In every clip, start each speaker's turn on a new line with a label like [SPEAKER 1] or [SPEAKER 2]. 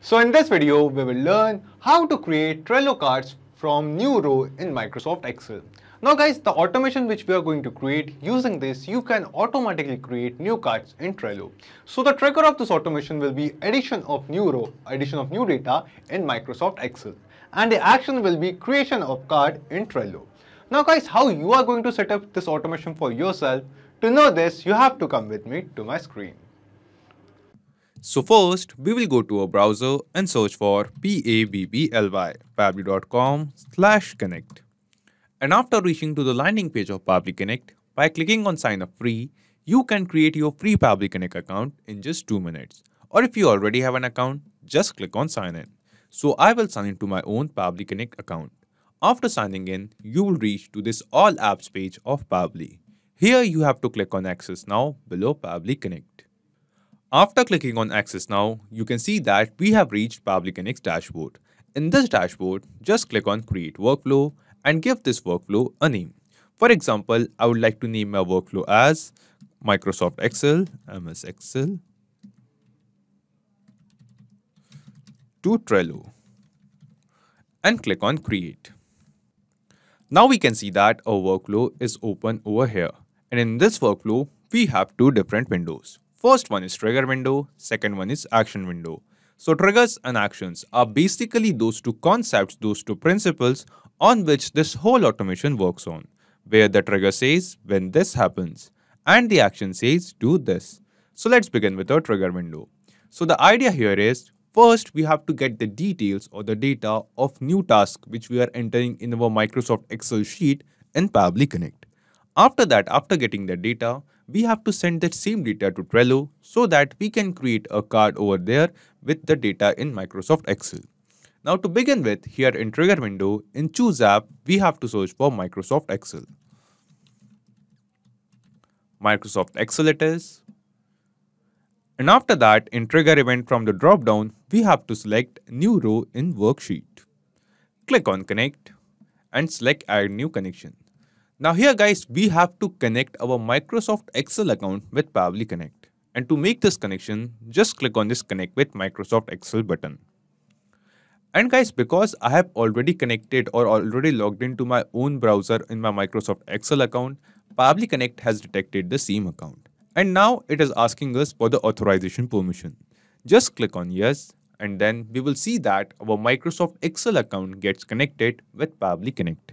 [SPEAKER 1] So in this video, we will learn how to create Trello cards from new row in Microsoft Excel. Now guys, the automation which we are going to create using this, you can automatically create new cards in Trello. So the trigger of this automation will be addition of new row, addition of new data in Microsoft Excel. And the action will be creation of card in Trello. Now guys, how you are going to set up this automation for yourself? To know this, you have to come with me to my screen.
[SPEAKER 2] So first, we will go to a browser and search for pabby, pabbly.com slash connect. And after reaching to the landing page of Pabbly Connect, by clicking on sign up free, you can create your free Pabbly Connect account in just 2 minutes. Or if you already have an account, just click on sign in. So I will sign into my own Pabbly Connect account. After signing in, you will reach to this All Apps page of Pabbly. Here you have to click on Access Now below Pabbly Connect. After clicking on Access Now, you can see that we have reached Connect's dashboard. In this dashboard, just click on Create Workflow and give this workflow a name. For example, I would like to name my workflow as Microsoft Excel, MS Excel, to Trello and click on Create. Now we can see that our workflow is open over here. And in this workflow, we have two different windows. First one is trigger window, second one is action window. So triggers and actions are basically those two concepts, those two principles on which this whole automation works on, where the trigger says when this happens and the action says do this. So let's begin with our trigger window. So the idea here is First, we have to get the details or the data of new task which we are entering in our Microsoft Excel sheet in Pabbly Connect. After that, after getting the data, we have to send that same data to Trello so that we can create a card over there with the data in Microsoft Excel. Now to begin with, here in Trigger window, in Choose App, we have to search for Microsoft Excel. Microsoft Excel it is. And after that, in trigger event from the drop-down, we have to select new row in worksheet. Click on connect and select add new connection. Now here guys, we have to connect our Microsoft Excel account with Pabbly Connect. And to make this connection, just click on this connect with Microsoft Excel button. And guys, because I have already connected or already logged into my own browser in my Microsoft Excel account, Pabbly Connect has detected the same account. And now it is asking us for the authorization permission. Just click on yes and then we will see that our Microsoft Excel account gets connected with Pabbly Connect.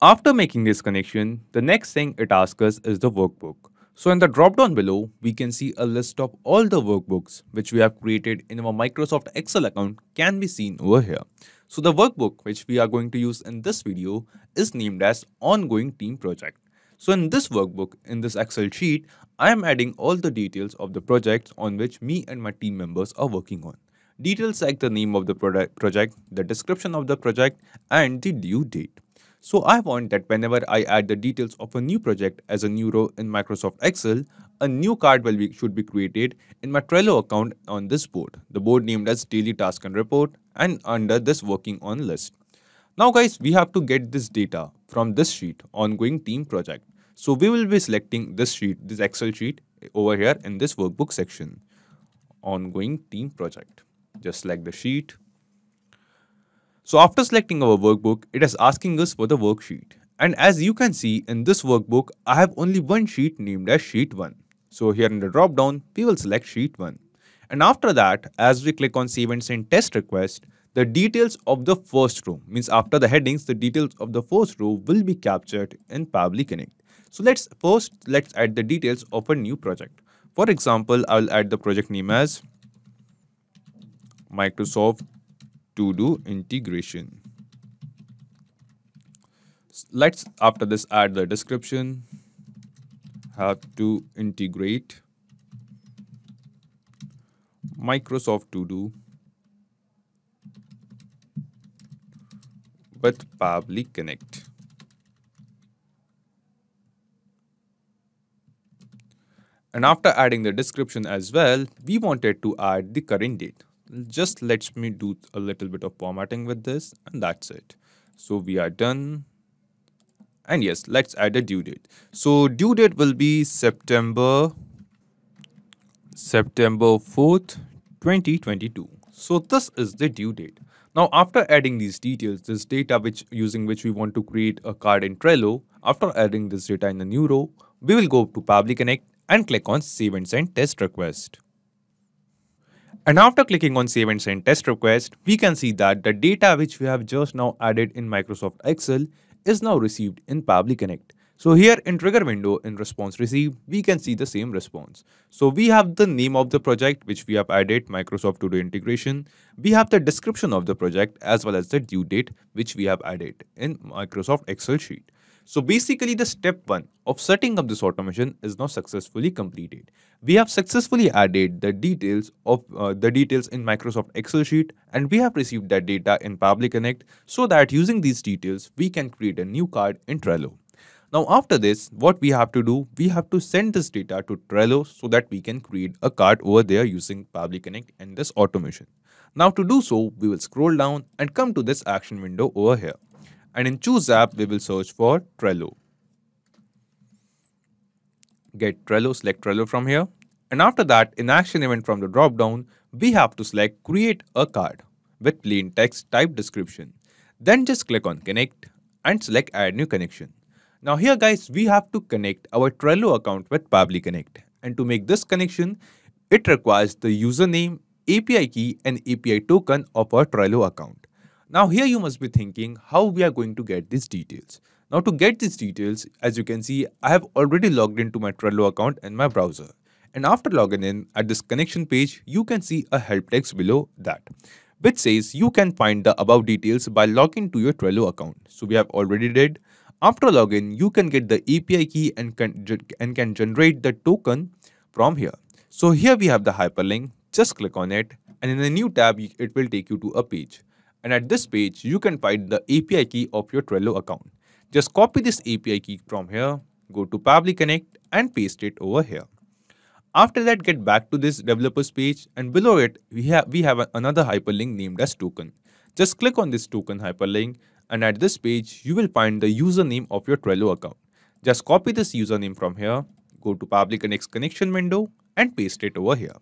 [SPEAKER 2] After making this connection, the next thing it asks us is the workbook. So in the drop-down below, we can see a list of all the workbooks which we have created in our Microsoft Excel account can be seen over here. So the workbook which we are going to use in this video is named as Ongoing Team Project. So in this workbook, in this Excel sheet, I am adding all the details of the projects on which me and my team members are working on. Details like the name of the project, the description of the project, and the due date. So I want that whenever I add the details of a new project as a new row in Microsoft Excel, a new card will be, should be created in my Trello account on this board, the board named as Daily Task and Report and under this working on list. Now guys, we have to get this data from this sheet, ongoing team project. So we will be selecting this sheet, this Excel sheet eh, over here in this workbook section, ongoing team project. Just select the sheet. So after selecting our workbook, it is asking us for the worksheet. And as you can see in this workbook, I have only one sheet named as sheet 1. So here in the drop down, we will select sheet 1. And after that, as we click on save and send test request, the details of the first row means after the headings the details of the first row will be captured in Pabbly Connect. So let's first let's add the details of a new project. For example, I'll add the project name as Microsoft To Do Integration. Let's after this add the description have to integrate Microsoft To Do with Pabbly Connect. And after adding the description as well, we wanted to add the current date. Just lets me do a little bit of formatting with this and that's it. So we are done. And yes, let's add a due date. So due date will be September September 4th, 2022. So this is the due date. Now after adding these details, this data which using which we want to create a card in Trello, after adding this data in the new row, we will go to Pabbly Connect and click on Save and Send Test Request. And after clicking on Save and Send Test Request, we can see that the data which we have just now added in Microsoft Excel is now received in Pabbly Connect. So here in trigger window in response received, we can see the same response. So we have the name of the project which we have added Microsoft To integration. We have the description of the project as well as the due date which we have added in Microsoft Excel sheet. So basically the step one of setting up this automation is now successfully completed. We have successfully added the details of uh, the details in Microsoft Excel sheet and we have received that data in Pabbly Connect so that using these details we can create a new card in Trello. Now after this, what we have to do, we have to send this data to Trello so that we can create a card over there using Pabbly Connect and this automation. Now to do so, we will scroll down and come to this action window over here. And in choose app, we will search for Trello. Get Trello, select Trello from here. And after that, in action event from the drop down, we have to select create a card with plain text type description. Then just click on connect and select add new connection. Now here guys, we have to connect our Trello account with Pabbly Connect. And to make this connection, it requires the username, API key and API token of our Trello account. Now here you must be thinking how we are going to get these details. Now to get these details, as you can see, I have already logged into my Trello account in my browser. And after logging in at this connection page, you can see a help text below that which says you can find the above details by logging to your Trello account. So we have already did after login, you can get the API key and can, and can generate the token from here. So here we have the hyperlink. Just click on it and in a new tab, it will take you to a page. And at this page, you can find the API key of your Trello account. Just copy this API key from here, go to Pabbly Connect and paste it over here. After that, get back to this developers page and below it, we have, we have another hyperlink named as token. Just click on this token hyperlink and at this page, you will find the username of your Trello account. Just copy this username from here, go to Pabbly Connect's connection window and paste it over here.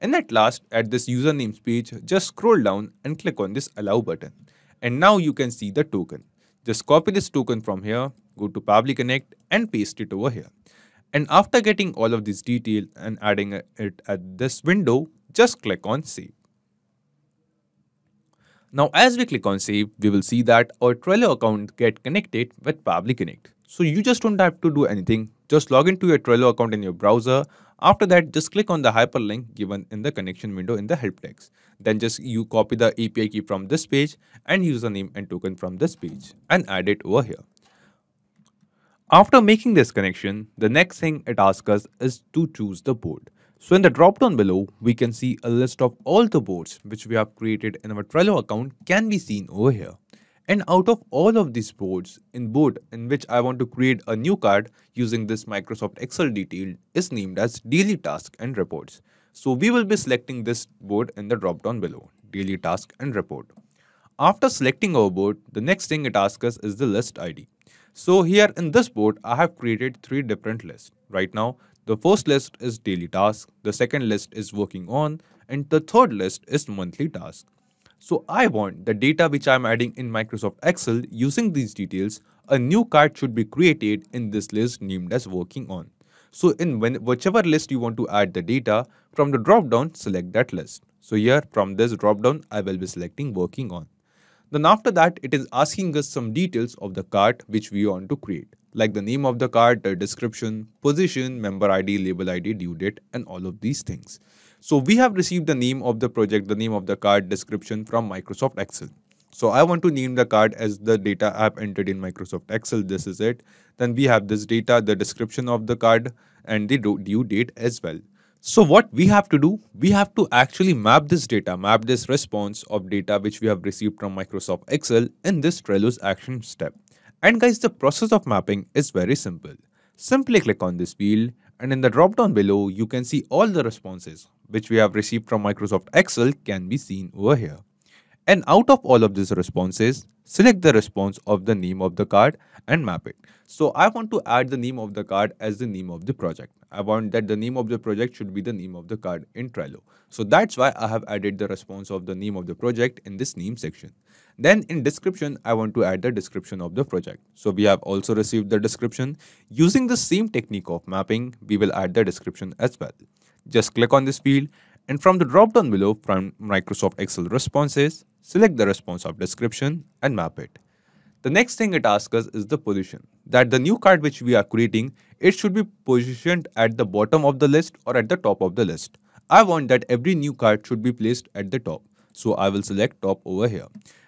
[SPEAKER 2] And at last, at this usernames page, just scroll down and click on this allow button. And now you can see the token. Just copy this token from here, go to Pabbly Connect and paste it over here. And after getting all of this detail and adding it at this window, just click on save. Now as we click on save, we will see that our Trello account get connected with Pabbly Connect. So you just don't have to do anything. Just log into your Trello account in your browser. After that, just click on the hyperlink given in the connection window in the help text. Then just you copy the API key from this page and username and token from this page and add it over here. After making this connection, the next thing it asks us is to choose the board. So in the drop down below, we can see a list of all the boards which we have created in our Trello account can be seen over here. And out of all of these boards, in board in which I want to create a new card using this Microsoft Excel detail is named as Daily Task and Reports. So we will be selecting this board in the drop down below, Daily Task and Report. After selecting our board, the next thing it asks us is the list ID. So here in this board, I have created three different lists. Right now, the first list is daily task, the second list is working on, and the third list is monthly task. So I want the data which I'm adding in Microsoft Excel using these details, a new card should be created in this list named as working on. So in when, whichever list you want to add the data, from the drop down, select that list. So here from this drop down, I will be selecting working on. Then after that, it is asking us some details of the card which we want to create like the name of the card, the description, position, member ID, label ID, due date, and all of these things. So we have received the name of the project, the name of the card description from Microsoft Excel. So I want to name the card as the data app entered in Microsoft Excel. This is it. Then we have this data, the description of the card and the due date as well. So what we have to do, we have to actually map this data, map this response of data which we have received from Microsoft Excel in this Trello's action step. And guys, the process of mapping is very simple. Simply click on this field and in the drop down below, you can see all the responses which we have received from Microsoft Excel can be seen over here. And out of all of these responses, select the response of the name of the card and map it. So I want to add the name of the card as the name of the project. I want that the name of the project should be the name of the card in Trello. So that's why I have added the response of the name of the project in this name section. Then in description, I want to add the description of the project. So we have also received the description. Using the same technique of mapping, we will add the description as well. Just click on this field and from the drop down below from Microsoft Excel responses, select the response of description and map it. The next thing it asks us is the position. That the new card which we are creating, it should be positioned at the bottom of the list or at the top of the list. I want that every new card should be placed at the top. So I will select top over here.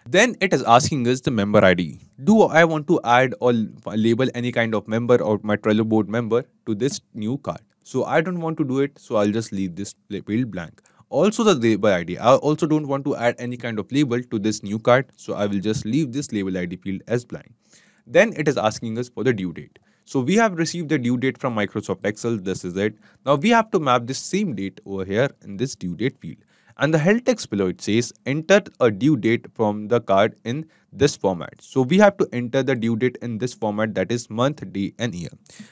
[SPEAKER 2] Then it is asking us the member ID. Do I want to add or label any kind of member or my Trello board member to this new card? So I don't want to do it. So I'll just leave this field blank. Also the label ID. I also don't want to add any kind of label to this new card. So I will just leave this label ID field as blank. Then it is asking us for the due date. So we have received the due date from Microsoft Excel. This is it. Now we have to map this same date over here in this due date field. And the help text below it says enter a due date from the card in this format. So we have to enter the due date in this format that is month, day and year.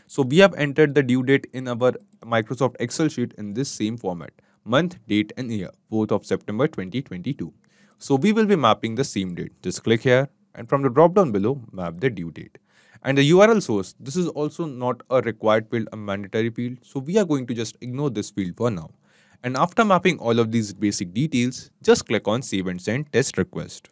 [SPEAKER 2] So we have entered the due date in our Microsoft Excel sheet in this same format month, date and year 4th of September 2022. So we will be mapping the same date. Just click here and from the drop down below map the due date. And the URL source, this is also not a required field, a mandatory field. So we are going to just ignore this field for now. And after mapping all of these basic details, just click on save and send test request.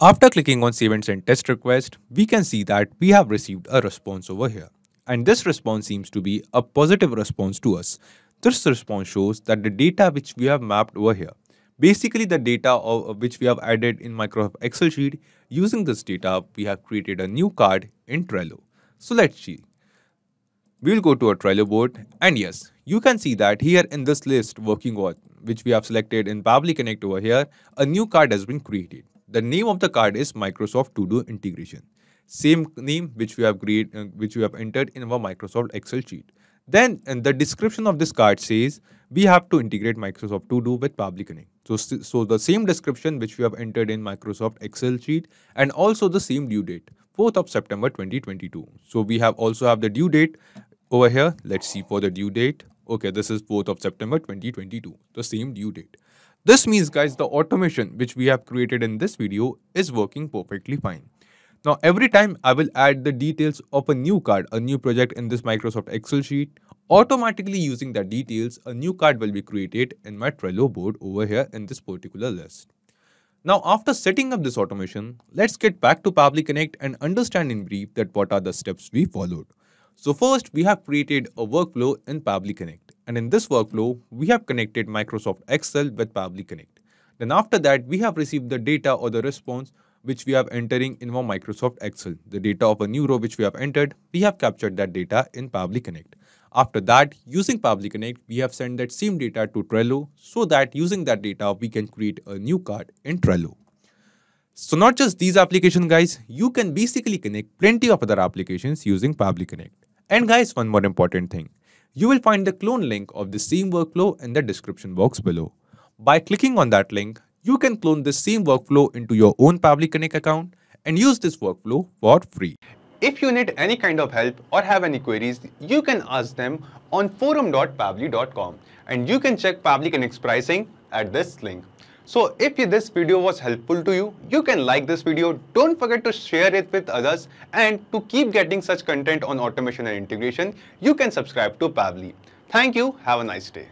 [SPEAKER 2] After clicking on save and send test request, we can see that we have received a response over here. And this response seems to be a positive response to us. This response shows that the data which we have mapped over here, basically the data of, which we have added in Microsoft Excel sheet, using this data, we have created a new card in Trello. So let's see. We will go to our Trello board and yes, you can see that here in this list working on which we have selected in Pabbly Connect over here, a new card has been created. The name of the card is Microsoft To-Do Integration. Same name which we have created, uh, which we have entered in our Microsoft Excel sheet. Then the description of this card says we have to integrate Microsoft To Do with Pabbly Connect. So, so the same description which we have entered in Microsoft Excel sheet and also the same due date, 4th of September 2022. So we have also have the due date over here. Let's see for the due date. Okay, this is 4th of September 2022, the same due date. This means guys, the automation which we have created in this video is working perfectly fine. Now, every time I will add the details of a new card, a new project in this Microsoft Excel sheet, automatically using that details, a new card will be created in my Trello board over here in this particular list. Now, after setting up this automation, let's get back to Pabbly Connect and understand in brief that what are the steps we followed. So first, we have created a workflow in Pabbly Connect. And in this workflow, we have connected Microsoft Excel with Pabbly Connect. Then after that, we have received the data or the response which we have entering in our Microsoft Excel. The data of a new row which we have entered, we have captured that data in Pabbly Connect. After that, using Pabbly Connect, we have sent that same data to Trello so that using that data, we can create a new card in Trello. So not just these applications, guys, you can basically connect plenty of other applications using Pabbly Connect. And guys, one more important thing. You will find the clone link of the same workflow in the description box below. By clicking on that link, you can clone this same workflow into your own Pabbly Connect account and use this workflow for free.
[SPEAKER 1] If you need any kind of help or have any queries, you can ask them on forum.pabbly.com and you can check Pabbly Connect's pricing at this link. So if this video was helpful to you, you can like this video. Don't forget to share it with others and to keep getting such content on automation and integration, you can subscribe to Pabbly. Thank you. Have a nice day.